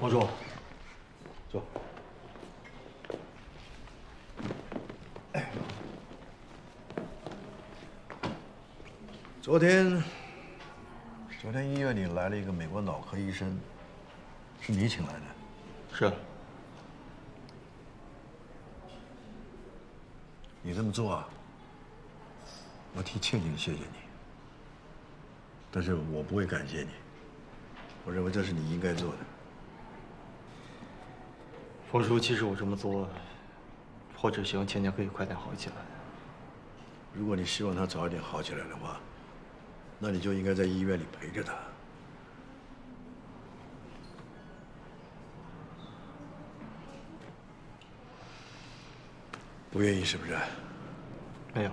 王叔，坐。昨天，昨天医院里来了一个美国脑科医生，是你请来的？是。你这么做啊，我替庆庆谢谢你，但是我不会感谢你。我认为这是你应该做的。冯叔，其实我这么做，或者希望倩倩可以快点好起来。如果你希望她早一点好起来的话，那你就应该在医院里陪着她。不愿意是不是？没有。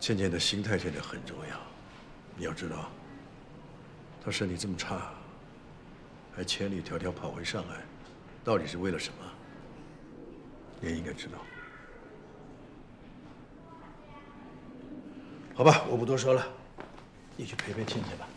倩倩的心态现在很重要，你要知道，她身体这么差，还千里迢迢跑回上海，到底是为了什么？你也应该知道。好吧，我不多说了，你去陪陪倩倩吧。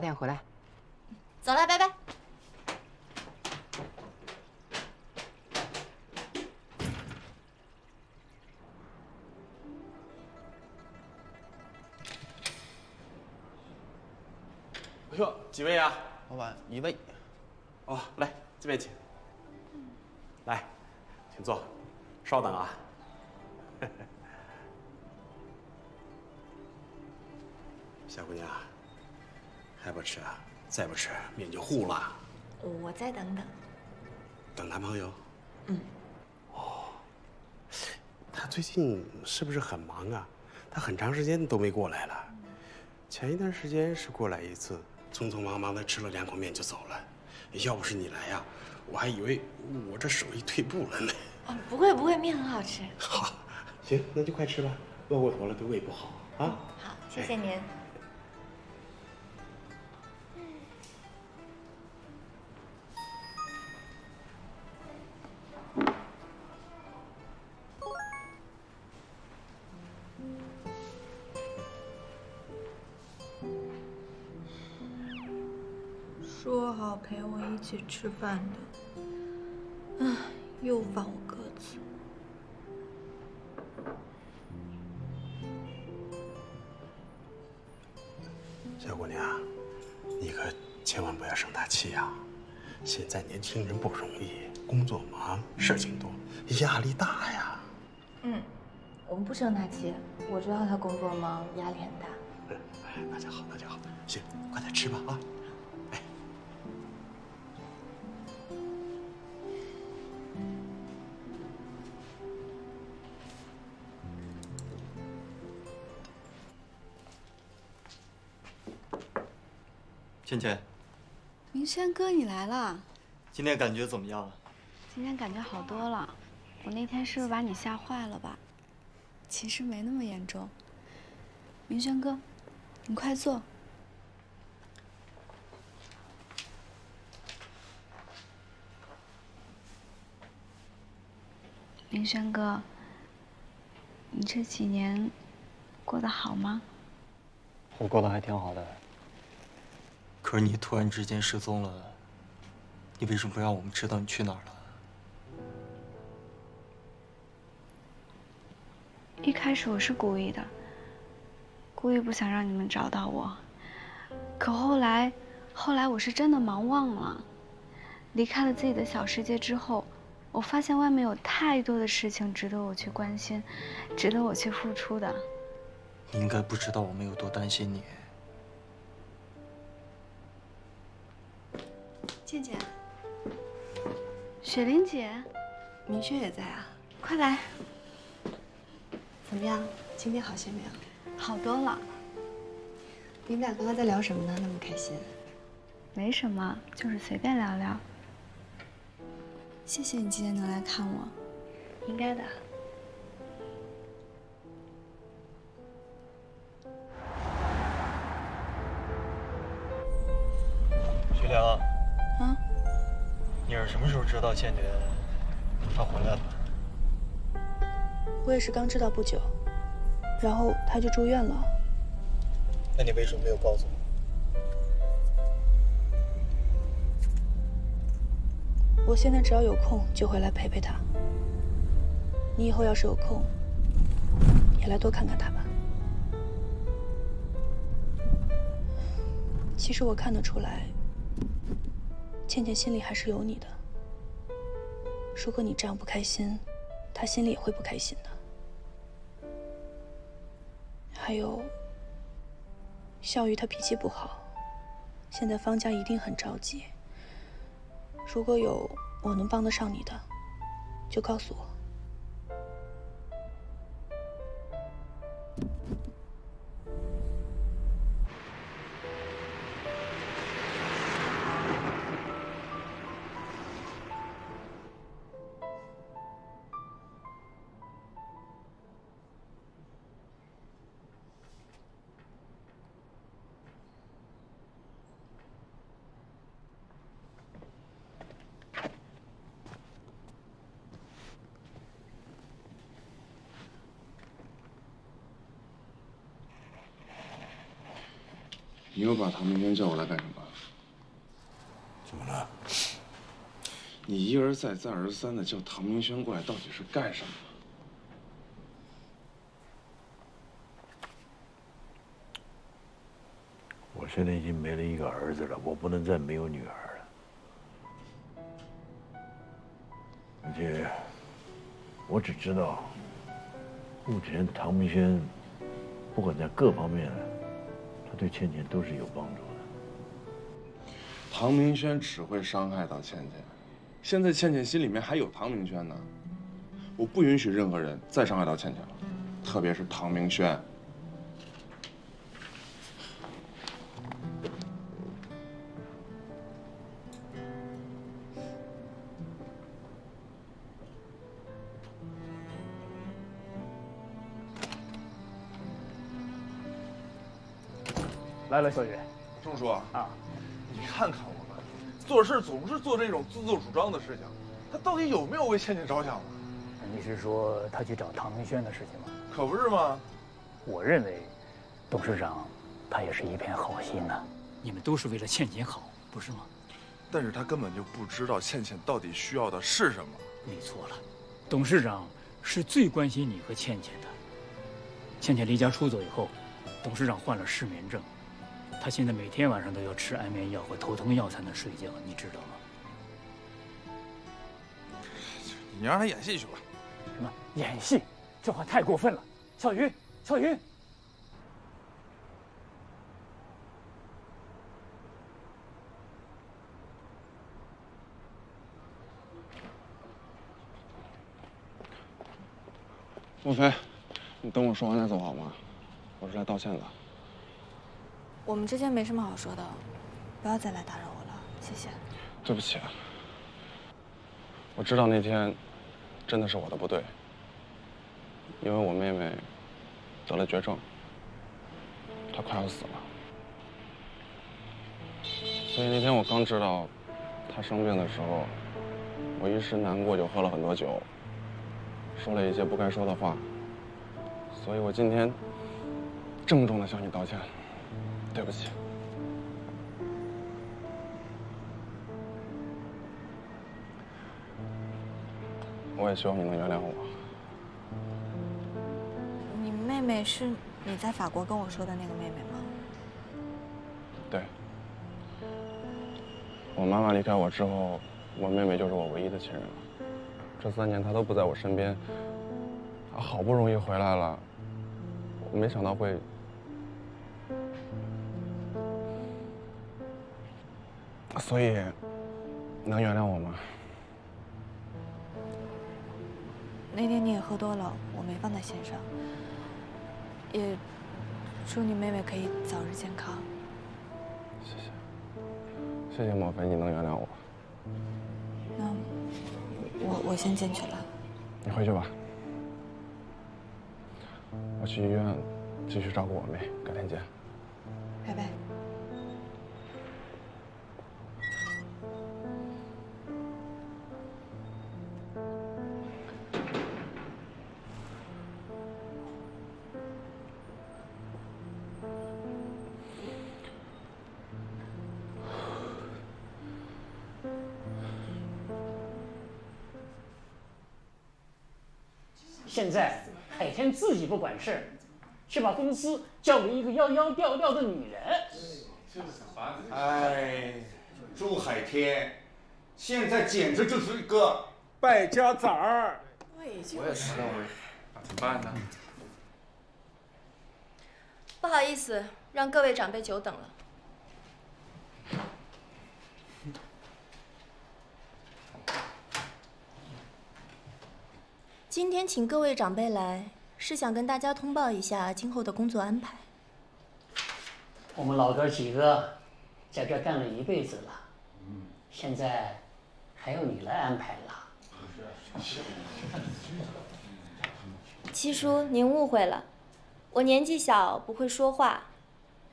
早点回来。走了，拜拜。哎呦，几位啊？老板，一位。哦，来这边请。来，请坐。稍等啊，小姑娘，还不吃啊？再不吃面就糊了。我再等等。等男朋友？嗯。哦，他最近是不是很忙啊？他很长时间都没过来了。前一段时间是过来一次，匆匆忙忙的吃了两口面就走了。要不是你来呀，我还以为我这手艺退步了呢。不会不会，面很好吃。好，行，那就快吃吧，饿过头了对胃不好啊。好，谢谢您。说起吃饭的，唉，又放我鸽子。小姑娘，你可千万不要生大气呀！现在年轻人不容易，工作忙，事情多，压力大呀。嗯，我们不生他气。我知道他工作忙，压力很大。那就好，那就好。行，快点吃吧啊！倩倩，明轩哥，你来了。今天感觉怎么样？今天感觉好多了。我那天是不是把你吓坏了吧？其实没那么严重。明轩哥，你快坐。明轩哥，你这几年过得好吗？我过得还挺好的。可是你突然之间失踪了，你为什么不让我们知道你去哪儿了？一开始我是故意的，故意不想让你们找到我。可后来，后来我是真的忙忘了，离开了自己的小世界之后，我发现外面有太多的事情值得我去关心，值得我去付出的。你应该不知道我们有多担心你。倩倩，雪玲姐，明轩也在啊，快来。怎么样？今天好些没有？好多了。你们俩刚刚在聊什么呢？那么开心？没什么，就是随便聊聊。谢谢你今天能来看我，应该的。徐良，什么时候知道倩倩她回来了？我也是刚知道不久，然后她就住院了。那你为什么没有告诉我？我现在只要有空就回来陪陪她。你以后要是有空，也来多看看她吧。其实我看得出来，倩倩心里还是有你的。如果你这样不开心，他心里也会不开心的。还有，笑鱼他脾气不好，现在方家一定很着急。如果有我能帮得上你的，就告诉我。又把唐明轩叫过来干什么？怎么了？你一而再、再而三的叫唐明轩过来，到底是干什么？我现在已经没了一个儿子了，我不能再没有女儿了。而且，我只知道，目前唐明轩，不管在各方面，他对倩倩都是有帮助的。唐明轩只会伤害到倩倩，现在倩倩心里面还有唐明轩呢。我不允许任何人再伤害到倩倩了，特别是唐明轩。来了，小雨。钟叔啊，你看看我们，做事总是做这种自作主张的事情，他到底有没有为倩倩着想呢？你是说他去找唐明轩的事情吗？可不是吗？我认为，董事长他也是一片好心呐。你们都是为了倩倩好，不是吗？但是他根本就不知道倩倩到底需要的是什么。你错了，董事长是最关心你和倩倩的。倩倩离家出走以后，董事长患了失眠症。他现在每天晚上都要吃安眠药和头疼药才能睡觉，你知道吗？你让他演戏去吧。什么演戏？这话太过分了！小云，小云。莫非，你等我说完再走好吗？我是来道歉的。我们之间没什么好说的，不要再来打扰我了，谢谢。对不起，啊我知道那天真的是我的不对，因为我妹妹得了绝症，她快要死了，所以那天我刚知道她生病的时候，我一时难过就喝了很多酒，说了一些不该说的话，所以我今天郑重的向你道歉。对不起，我也希望你能原谅我。你妹妹是你在法国跟我说的那个妹妹吗？对，我妈妈离开我之后，我妹妹就是我唯一的亲人了。这三年她都不在我身边，她好不容易回来了，我没想到会。所以，能原谅我吗？那天你也喝多了，我没放在心上。也祝你妹妹可以早日健康。谢谢，谢谢莫非，你能原谅我。那我我先进去了。你回去吧，我去医院继续照顾我妹，改天见。拜拜。不管事儿，却把公司交给一个妖妖调调的女人。哎，朱海天，现在简直就是一个败家子儿。我也是，那怎么办呢？不好意思，让各位长辈久等了。今天请各位长辈来，是想跟大家通报一下今后的工作安排。我们老哥几个在这干了一辈子了，现在还要你来安排了。七叔，您误会了，我年纪小，不会说话。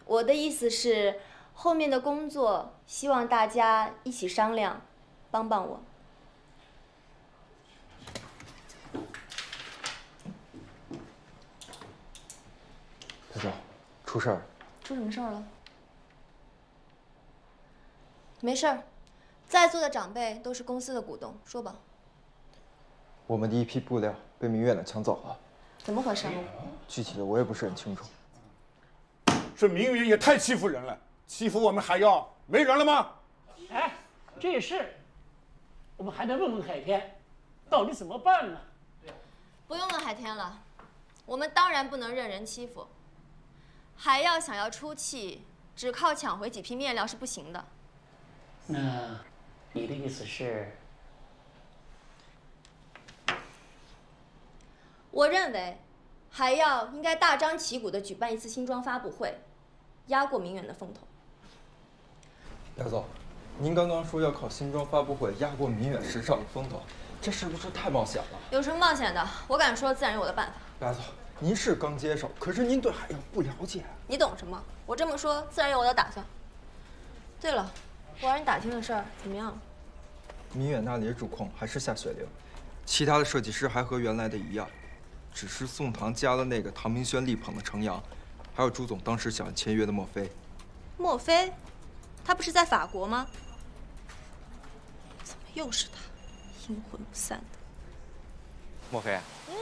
我的意思是，后面的工作希望大家一起商量，帮帮我。出事儿了。出什么事儿了？没事儿，在座的长辈都是公司的股东，说吧。我们的一批布料被明远的抢走了。怎么回事？具体的我也不是很清楚。这明远也太欺负人了，欺负我们海妖，没人了吗？哎，这事我们还得问问海天，到底怎么办呢？不用问海天了，我们当然不能任人欺负。还要想要出气，只靠抢回几批面料是不行的。那，你的意思是？我认为，还要应该大张旗鼓的举办一次新装发布会，压过明远的风头。大嫂，您刚刚说要靠新装发布会压过明远时尚的风头，这是不是太冒险了？有什么冒险的？我敢说，自然有我的办法。大嫂。您是刚接手，可是您对海洋不了解。你懂什么？我这么说，自然有我的打算。对了，我让你打听的事儿怎么样？明远那里的主控还是夏雪玲，其他的设计师还和原来的一样，只是宋唐加了那个唐明轩力捧的程阳，还有朱总当时想签约的莫非。莫非？他不是在法国吗？怎么又是他？阴魂不散的。莫非？嗯。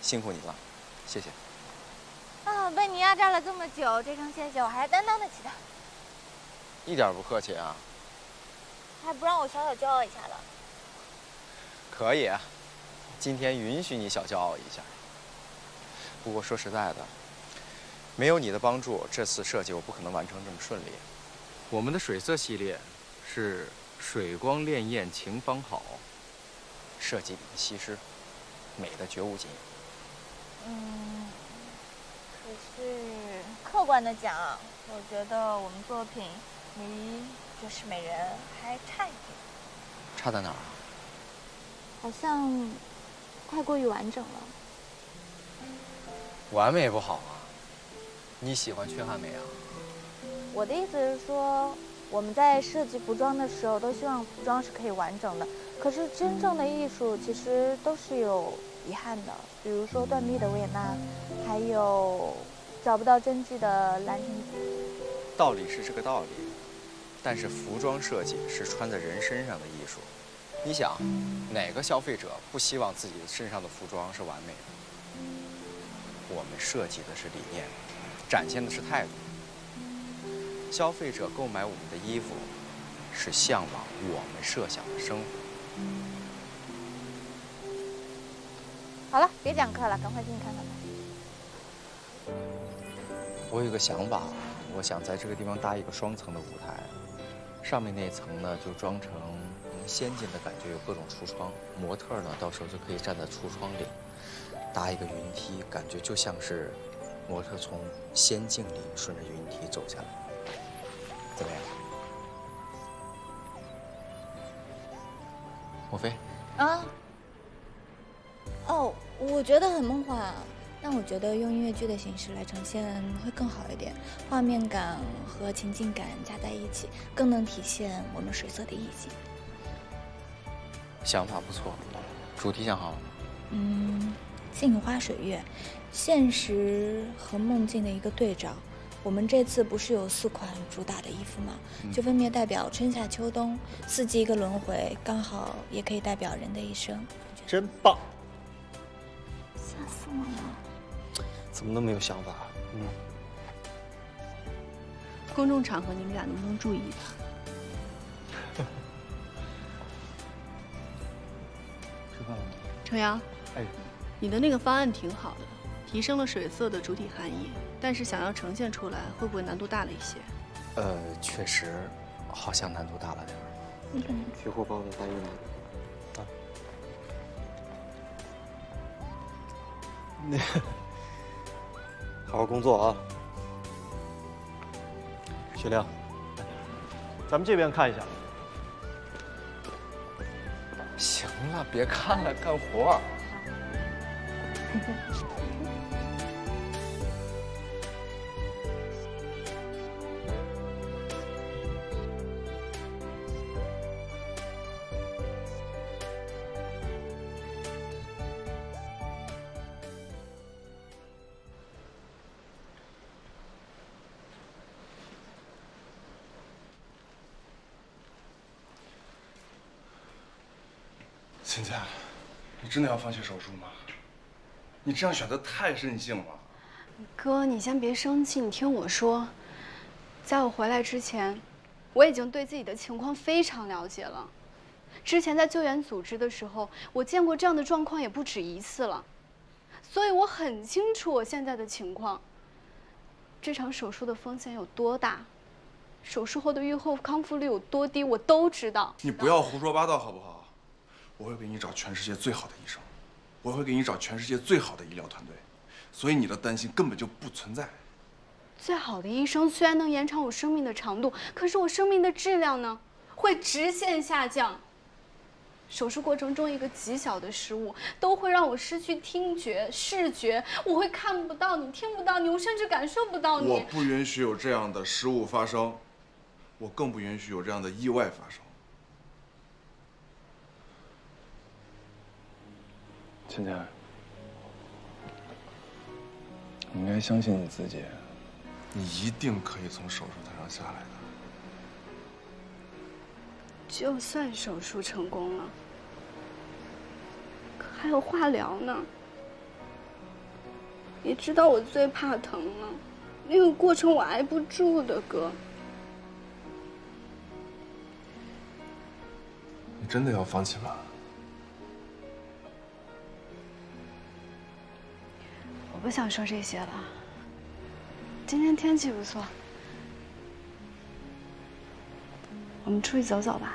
辛苦你了。谢谢。啊，被你压榨了这么久，这声谢谢我还是担当得起的。一点不客气啊。还不让我小小骄傲一下了？可以，今天允许你小骄傲一下。不过说实在的，没有你的帮助，这次设计我不可能完成这么顺利。我们的水色系列是水光潋滟晴方好，设计里的西施，美的绝无仅有。嗯，可是客观的讲，我觉得我们作品离《绝世美人》还差一点。差在哪儿啊？好像太过于完整了。完美不好啊！你喜欢缺憾美啊？我的意思是说，我们在设计服装的时候，都希望服装是可以完整的。可是真正的艺术，其实都是有。遗憾的，比如说断臂的维也纳，还有找不到真迹的兰亭子。道理是这个道理，但是服装设计是穿在人身上的艺术。你想，哪个消费者不希望自己身上的服装是完美的？我们设计的是理念，展现的是态度。消费者购买我们的衣服，是向往我们设想的生活。好了，别讲课了，赶快进去看看吧。我有个想法，我想在这个地方搭一个双层的舞台，上面那层呢就装成仙境的感觉，有各种橱窗，模特呢到时候就可以站在橱窗里，搭一个云梯，感觉就像是模特从仙境里顺着云梯走下来，怎么样？莫非？啊？哦，我觉得很梦幻啊。但我觉得用音乐剧的形式来呈现会更好一点，画面感和情境感加在一起，更能体现我们水色的意境。想法不错，主题想好了吗？嗯，镜花水月，现实和梦境的一个对照。我们这次不是有四款主打的衣服吗？就分别代表春夏秋冬四季一个轮回，刚好也可以代表人的一生。真棒！怎么那么有想法？嗯。公众场合你们俩能不能注意一点？吃饭了吗？程阳，哎，你的那个方案挺好的，提升了水色的主体含义，但是想要呈现出来，会不会难度大了一些？呃，确实，好像难度大了点儿。你去货包的大衣拿。好好工作啊，雪亮，咱们这边看一下。行了，别看了，干活。真的要放弃手术吗？你这样选择太任性了。哥，你先别生气，你听我说，在我回来之前，我已经对自己的情况非常了解了。之前在救援组织的时候，我见过这样的状况也不止一次了，所以我很清楚我现在的情况。这场手术的风险有多大，手术后的愈后康复率有多低，我都知道。你不要胡说八道好不好？我会给你找全世界最好的医生，我会给你找全世界最好的医疗团队，所以你的担心根本就不存在。最好的医生虽然能延长我生命的长度，可是我生命的质量呢，会直线下降。手术过程中一个极小的失误，都会让我失去听觉、视觉，我会看不到你，听不到你，我甚至感受不到你。我不允许有这样的失误发生，我更不允许有这样的意外发生。芊芊，你应该相信你自己，你一定可以从手术台上下来的。就算手术成功了，可还有化疗呢。你知道我最怕疼了，那个过程我挨不住的，哥。你真的要放弃吗？我不想说这些了。今天天气不错，我们出去走走吧。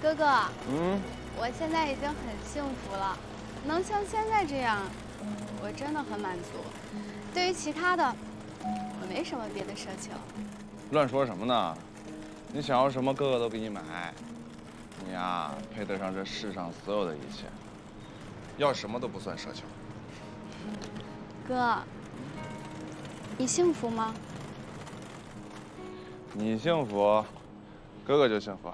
哥哥，嗯，我现在已经很幸福了，能像现在这样，我真的很满足。对于其他的，我没什么别的奢求。乱说什么呢？你想要什么，哥哥都给你买。你呀，配得上这世上所有的一切，要什么都不算奢求。哥，你幸福吗？你幸福，哥哥就幸福。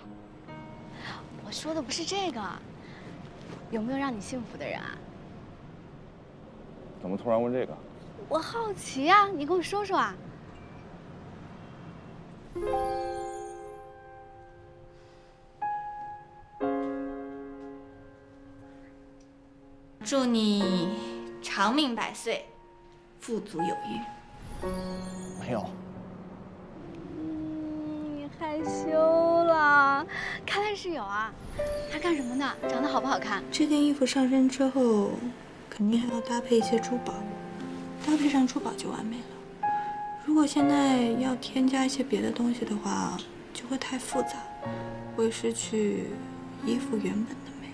我说的不是这个，有没有让你幸福的人啊？怎么突然问这个？我好奇呀，你跟我说说啊。祝你长命百岁，富足有余。没有。嗯，你害羞了。看来是有啊。他干什么呢？长得好不好看？这件衣服上身之后，肯定还要搭配一些珠宝，搭配上珠宝就完美了。如果现在要添加一些别的东西的话，就会太复杂，会失去衣服原本的美。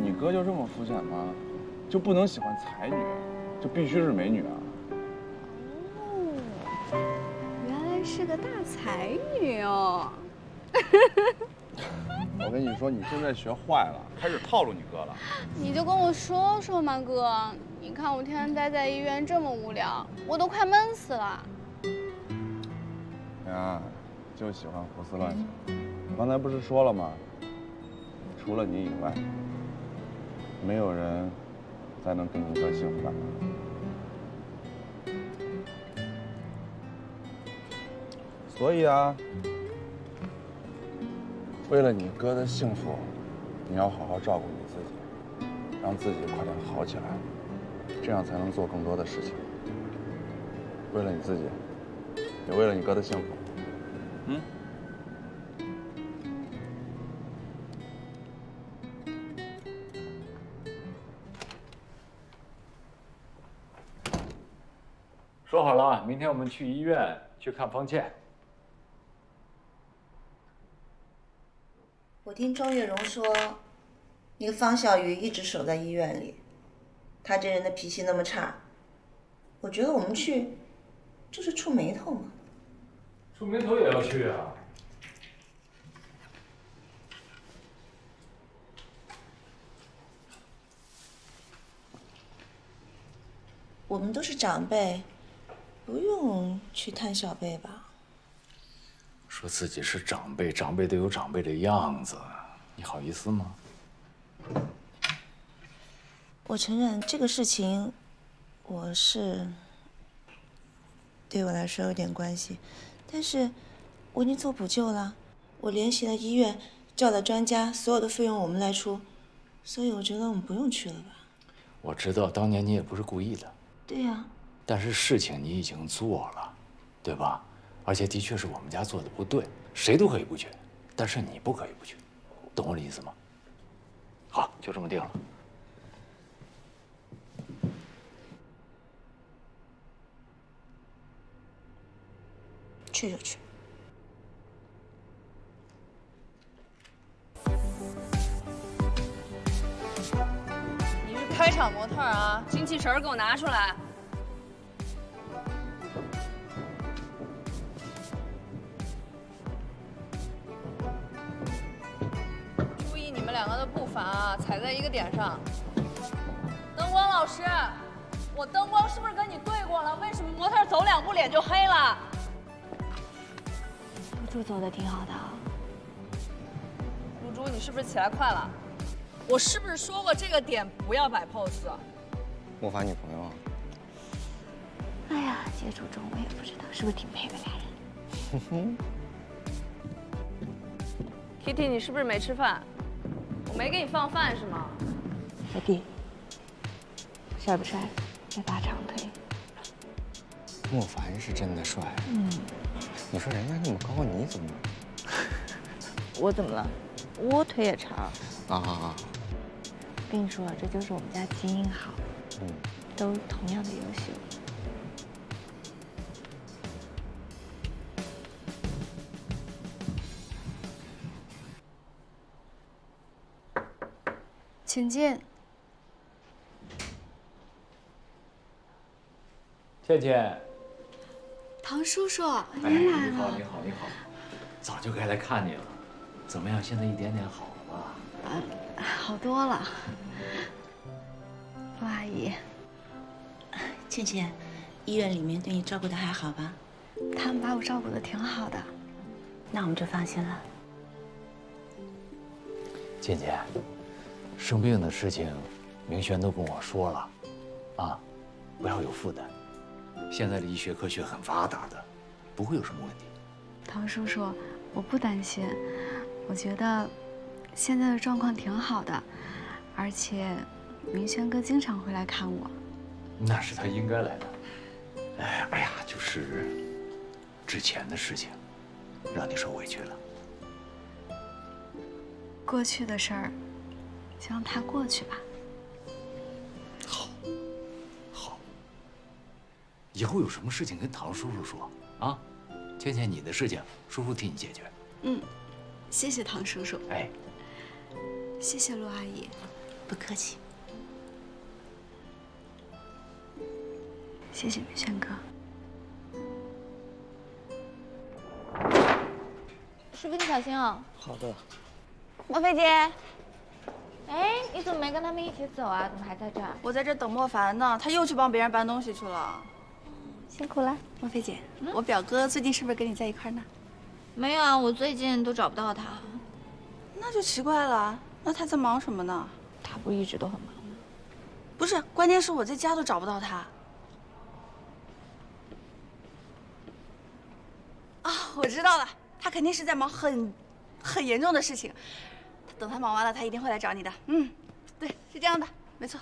你哥就这么肤浅吗？就不能喜欢才女，就必须是美女啊？哦原来是个大才女哦。我跟你说，你现在学坏了，开始套路你哥了。你就跟我说说嘛，哥。你看我天天待在医院这么无聊，我都快闷死了。呀，就喜欢胡思乱想。我刚才不是说了吗？除了你以外，没有人再能给你哥幸福感了。所以啊，为了你哥的幸福，你要好好照顾你自己，让自己快点好起来，这样才能做更多的事情。为了你自己，也为了你哥的幸福。嗯。说好了，明天我们去医院去看方倩。我听庄月荣说，那个方小鱼一直守在医院里，他这人的脾气那么差，我觉得我们去就是触眉头嘛。触霉头也要去啊？我们都是长辈，不用去探小辈吧？说自己是长辈，长辈都有长辈的样子，你好意思吗？我承认这个事情，我是对我来说有点关系，但是我已经做补救了，我联系了医院，叫了专家，所有的费用我们来出，所以我觉得我们不用去了吧？我知道当年你也不是故意的，对呀、但是事情你已经做了，对吧？而且的确是我们家做的不对，谁都可以不去，但是你不可以不去，懂我的意思吗？好，就这么定了。去就去。你是开场模特啊？精气神儿给我拿出来！两个的步伐啊，踩在一个点上。灯光老师，我灯光是不是跟你对过了？为什么模特走两步脸就黑了？露珠走的挺好的。露珠，你是不是起来快了？我是不是说过这个点不要摆 pose？莫凡女朋友啊？哎呀，接触中我也不知道是不是挺配的俩人。哼哼 Kitty，你是不是没吃饭？我没给你放饭是吗？小弟，帅不帅？那大长腿。莫凡是真的帅，嗯，你说人家那么高，你怎么？我怎么了？我腿也长。啊啊啊！跟你说，这就是我们家基因好，嗯，都同样的优秀。请进。倩倩，唐叔叔，哎，您来你好，了。你好，你好，早就该来看你了。怎么样？现在一点点好了吧？嗯，好多了。陆阿姨，倩倩，医院里面对你照顾的还好吧？他们把我照顾的挺好的。那我们就放心了。倩倩，生病的事情，明轩都跟我说了，啊，不要有负担。现在的医学科学很发达的，不会有什么问题。唐叔叔，我不担心，我觉得现在的状况挺好的，而且明轩哥经常会来看我。那是他应该来的。哎，哎呀，就是之前的事情，让你受委屈了。过去的事儿，就让它过去吧。好，好以后有什么事情跟唐叔叔说啊，倩倩你的事情，叔叔替你解决。嗯，谢谢唐叔叔。哎，谢谢陆阿姨。不客气。谢谢明轩哥。师傅，你小心哦。好的。莫菲姐，哎，你怎么没跟他们一起走啊？怎么还在这儿？我在这等莫凡呢，他又去帮别人搬东西去了。辛苦了，莫菲姐。我表哥最近是不是跟你在一块呢？没有啊，我最近都找不到他。那就奇怪了，那他在忙什么呢？他不一直都很忙吗？不是，关键是我在家都找不到他。啊，我知道了，他肯定是在忙很、很严重的事情。等他忙完了，他一定会来找你的。嗯，对，是这样的，没错。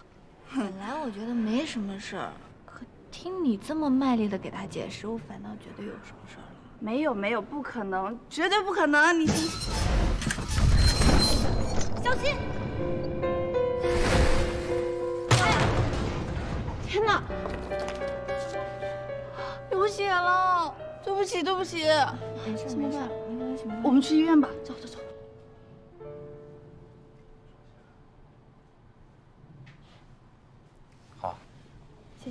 本来我觉得没什么事儿，可听你这么卖力的给他解释，我反倒觉得有什么事儿了。没有没有，不可能，绝对不可能！你小心！哎呀天哪，流血了！对不起，对不起。没事？没关系，没关系。我们去医院吧，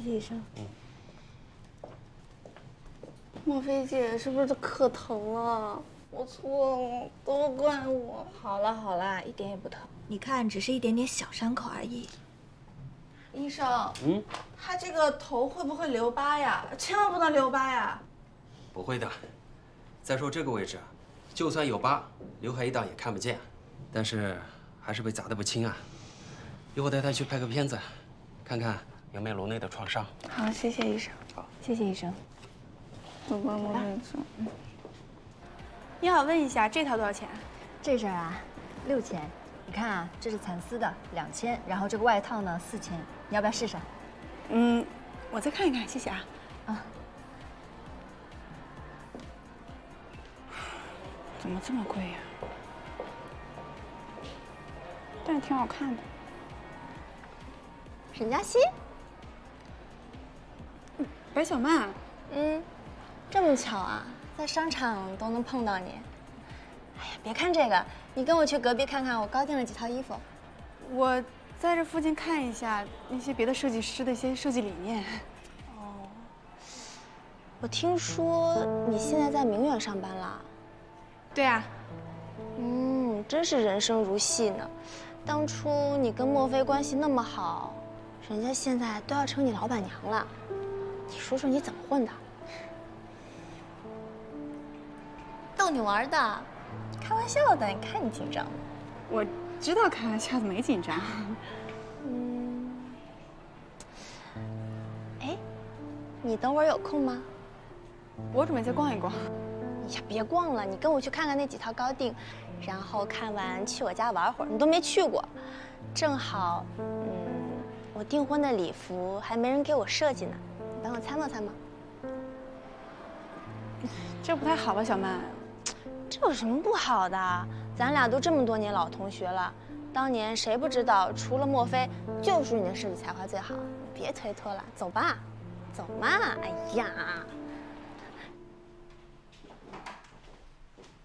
医生。嗯。莫菲姐是不是可疼了？我错了，都怪我。好了好了，一点也不疼。你看，只是一点点小伤口而已。医生，嗯，他这个头会不会留疤呀？千万不能留疤呀！不会的。再说这个位置，就算有疤，刘海一挡也看不见，但是还是被砸得不轻啊。一会儿带他去拍个片子，看看有没有颅内的创伤。好，谢谢医生。好，谢谢医生。走吧，莫医生。你好，问一下这套多少钱？这身啊，六千。你看啊，这是蚕丝的，两千。然后这个外套呢，四千。你要不要试试？嗯，我再看一看，谢谢啊。啊。怎么这么贵呀？但是挺好看的。沈佳希，白小曼。嗯，这么巧啊，在商场都能碰到你。哎呀，别看这个，你跟我去隔壁看看，我高定了几套衣服。我在这附近看一下那些别的设计师的一些设计理念。哦，我听说你现在在明远上班了。对啊。嗯，真是人生如戏呢。当初你跟莫菲关系那么好，人家现在都要成你老板娘了。你说说你怎么混的？逗你玩的，开玩笑的。你看你紧张。我知道开玩笑的，没紧张。嗯。哎，你等会儿有空吗？我准备再逛一逛。哎呀，别逛了，你跟我去看看那几套高定，然后看完去我家玩会儿。你都没去过，正好，嗯，我订婚的礼服还没人给我设计呢，你帮我参谋参谋。这不太好吧，小曼？这有什么不好的？咱俩都这么多年老同学了，当年谁不知道，除了莫非，就属你的设计才华最好。别推脱了，走吧，走嘛！哎呀。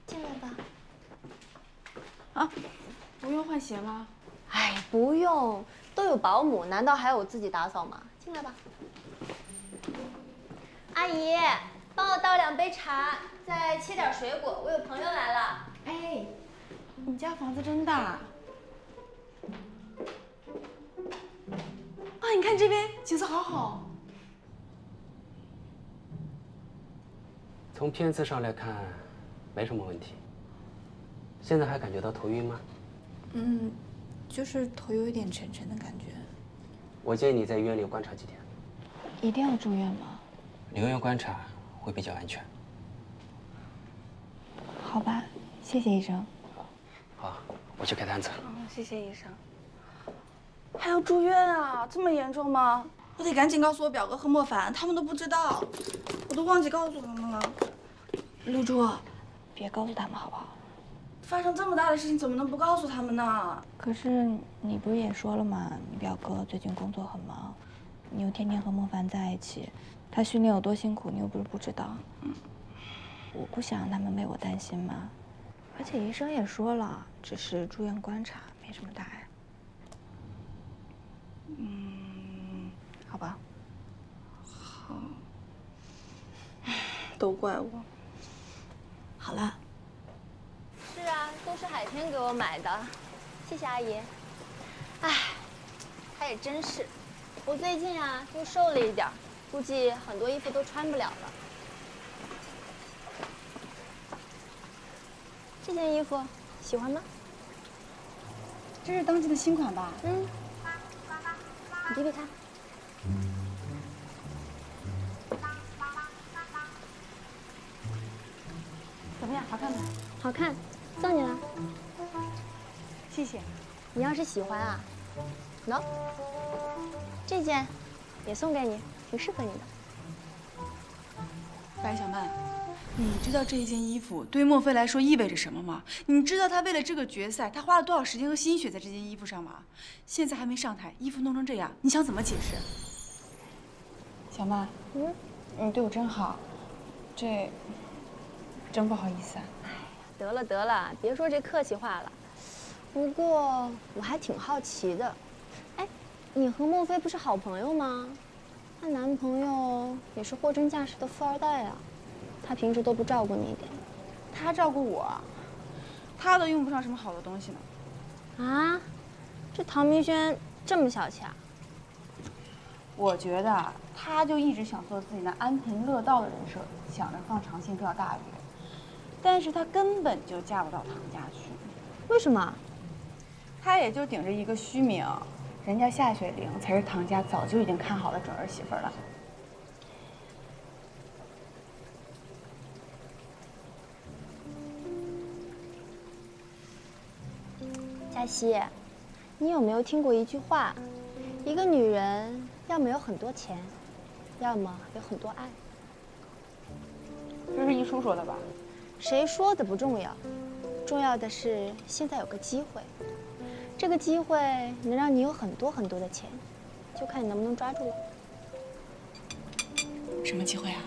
进来吧。啊，不用换鞋吗？哎，不用，都有保姆，难道还要我自己打扫吗？进来吧。阿姨，帮我倒两杯茶，再切点水果，我有朋友来了。哎，你家房子真大。啊，你看这边景色好好。从片子上来看。没什么问题。现在还感觉到头晕吗？嗯，就是头有一点沉沉的感觉。我建议你在医院里观察几天。一定要住院吗？留院观察会比较安全。好吧，谢谢医生。好，我去开单子。嗯，谢谢医生。还要住院啊？这么严重吗？我得赶紧告诉我表哥和莫凡，他们都不知道，我都忘记告诉他们了。露珠。别告诉他们好不好？发生这么大的事情，怎么能不告诉他们呢？可是你不是也说了吗？你表哥最近工作很忙，你又天天和莫凡在一起，他训练有多辛苦，你又不是不知道。我不想让他们为我担心嘛。而且医生也说了，只是住院观察，没什么大碍。嗯，好吧。好。都怪我。好了。是啊，都是海天给我买的，谢谢阿姨。哎，他也真是，我最近啊又瘦了一点，估计很多衣服都穿不了了。这件衣服喜欢吗？这是当季的新款吧？嗯，你比比看。怎么样，好看吗？好看，送你了。谢谢。你要是喜欢啊，喏，这件也送给你，挺适合你的。白小曼，你知道这一件衣服对莫非来说意味着什么吗？你知道他为了这个决赛，他花了多少时间和心血在这件衣服上吗？现在还没上台，衣服弄成这样，你想怎么解释？小曼，嗯，你对我真好，这真不好意思啊。得了得了，别说这客气话了。不过我还挺好奇的，哎，你和莫非不是好朋友吗？她男朋友也是货真价实的富二代啊，他平时都不照顾你一点。他照顾我，他都用不上什么好的东西呢。啊，这唐明轩这么小气啊？我觉得他就一直想做自己那安贫乐道的人设，想着放长线钓大鱼。但是他根本就嫁不到唐家去，为什么？他也就顶着一个虚名，人家夏雪玲才是唐家早就已经看好的准儿媳妇了。佳熙，你有没有听过一句话？一个女人要么有很多钱，要么有很多爱。这是一叔说的吧？谁说的不重要，重要的是现在有个机会，这个机会能让你有很多很多的钱，就看你能不能抓住了。什么机会啊？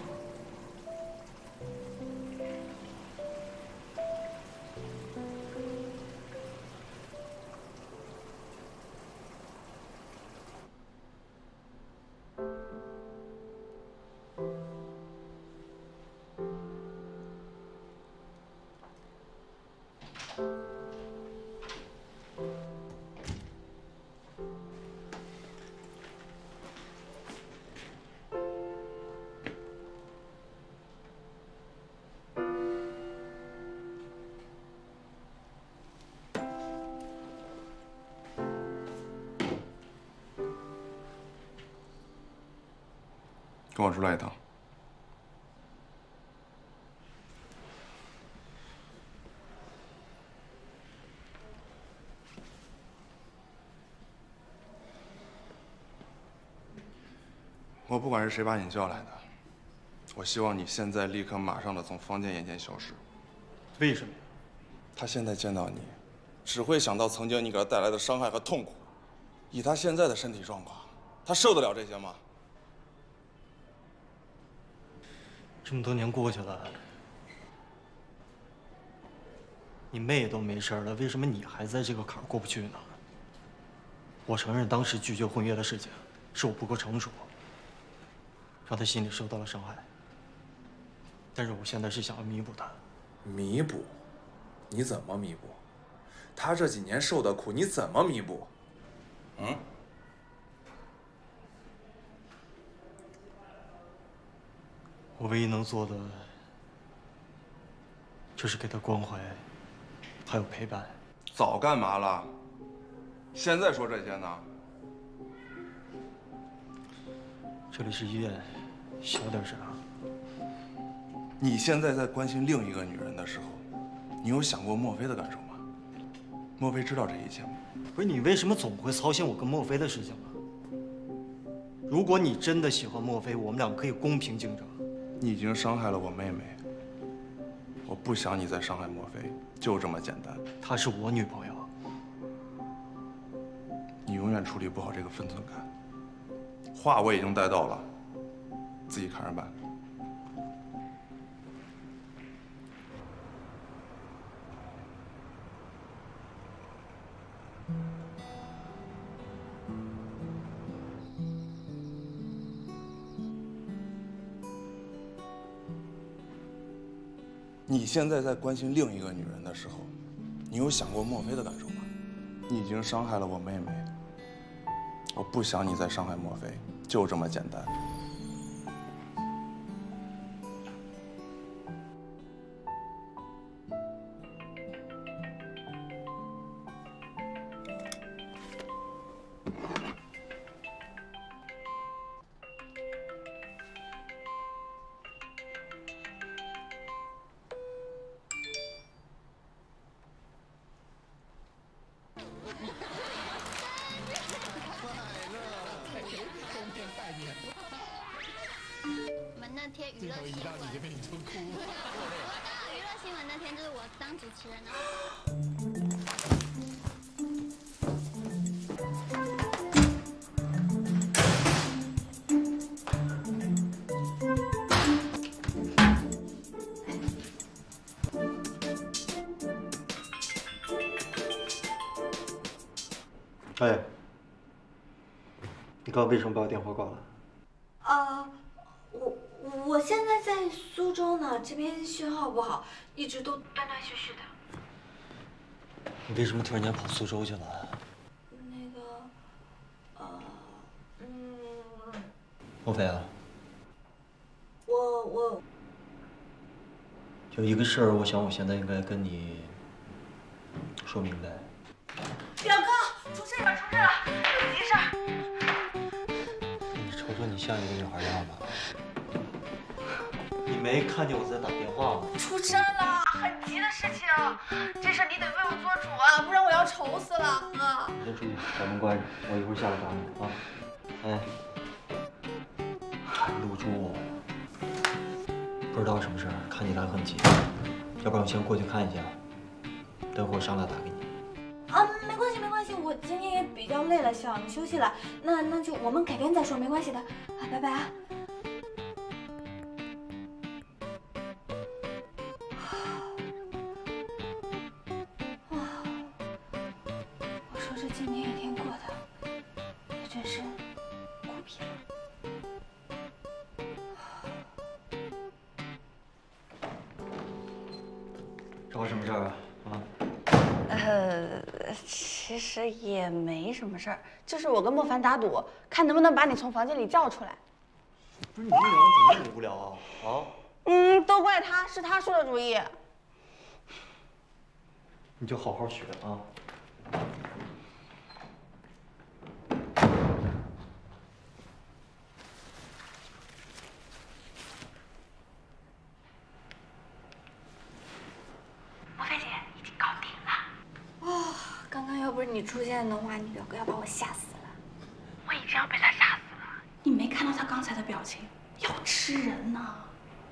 出来一趟。我不管是谁把你叫来的，我希望你现在立刻马上的从方健眼前消失。为什么？他现在见到你，只会想到曾经你给他带来的伤害和痛苦。以他现在的身体状况，他受得了这些吗？这么多年过去了，你妹都没事了，为什么你还在这个坎儿过不去呢？我承认当时拒绝婚约的事情是我不够成熟，让她心里受到了伤害。但是我现在是想要弥补她。弥补？你怎么弥补？她这几年受的苦，你怎么弥补？嗯？我唯一能做的，就是给她关怀，还有陪伴。早干嘛了？现在说这些呢？这里是医院，小点声啊。你现在在关心另一个女人的时候，你有想过莫非的感受吗？莫非知道这一切吗？不是你为什么总会操心我跟莫非的事情呢？如果你真的喜欢莫非，我们俩可以公平竞争。你已经伤害了我妹妹，我不想你再伤害莫非，就这么简单。她是我女朋友。你永远处理不好这个分寸感。话我已经带到了，自己看着办。你现在在关心另一个女人的时候，你有想过墨菲的感受吗？你已经伤害了我妹妹，我不想你再伤害墨菲，就这么简单。哎，你刚刚为什么把我电话挂了？啊，我我现在在苏州呢，这边信号不好，一直都断断续续的。你为什么突然间跑苏州去了？那个，呃，嗯，莫非啊，我我有一个事儿，我想我现在应该跟你说明白。表哥，出事了，出事了，有急事儿。你瞅瞅你像一个女孩样吗？你没看见我在打电话吗？出事了，很急的事情，这事儿你得为我做主啊，不然我要愁死了，哥。你先出去把门关上，我一会儿下来找你啊。哎，露珠，不知道什么事儿，看起来很急，要不然我先过去看一下，等会儿上来打给你。今天也比较累了，想休息了。那那就我们改天再说，没关系的。啊，拜拜啊。实也没什么事儿，就是我跟莫凡打赌，看能不能把你从房间里叫出来。不是你们两个怎么那么无聊啊？啊？嗯，都怪他，是他出的主意。你就好好学啊。莫菲姐已经搞定了。哦，刚刚要不是你出现的话，你表哥要把我吓死了。我已经要被他吓死了。你没看到他刚才的表情，要吃人呢。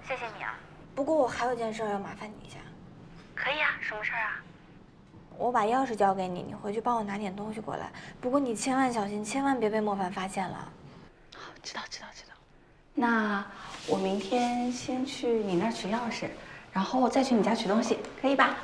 谢谢你啊。不过我还有件事要麻烦你一下。可以啊，什么事儿啊？我把钥匙交给你，你回去帮我拿点东西过来。不过你千万小心，千万别被莫凡发现了。好知道，知道，知道。那我明天先去你那儿取钥匙，然后再去你家取东西，可以吧？